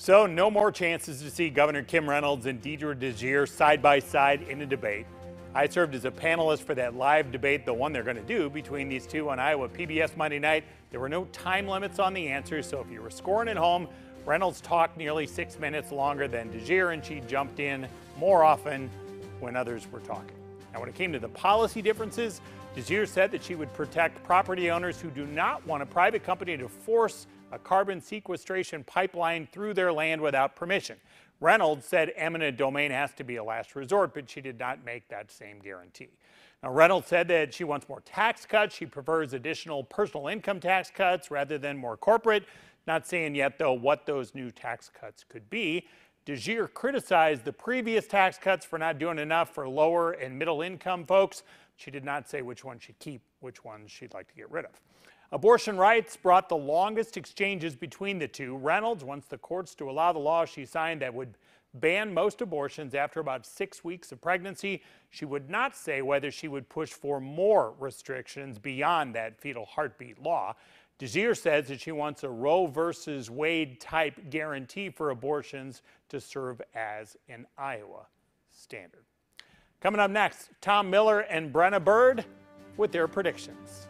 So, no more chances to see Governor Kim Reynolds and Deidre DeJear side by side in a debate. I served as a panelist for that live debate, the one they're going to do between these two on Iowa PBS Monday night. There were no time limits on the answers, so if you were scoring at home, Reynolds talked nearly six minutes longer than DeJear, and she jumped in more often when others were talking. Now, when it came to the policy differences, DeJear said that she would protect property owners who do not want a private company to force a carbon sequestration pipeline through their land without permission. Reynolds said eminent domain has to be a last resort, but she did not make that same guarantee. Now, Reynolds said that she wants more tax cuts. She prefers additional personal income tax cuts rather than more corporate. Not saying yet, though, what those new tax cuts could be. DeJear criticized the previous tax cuts for not doing enough for lower and middle income folks. She did not say which one she'd keep, which ones she'd like to get rid of. Abortion rights brought the longest exchanges between the two. Reynolds wants the courts to allow the law she signed that would ban most abortions after about six weeks of pregnancy. She would not say whether she would push for more restrictions beyond that fetal heartbeat law. DeJear says that she wants a Roe versus Wade type guarantee for abortions to serve as an Iowa standard. Coming up next, Tom Miller and Brenna Bird with their predictions.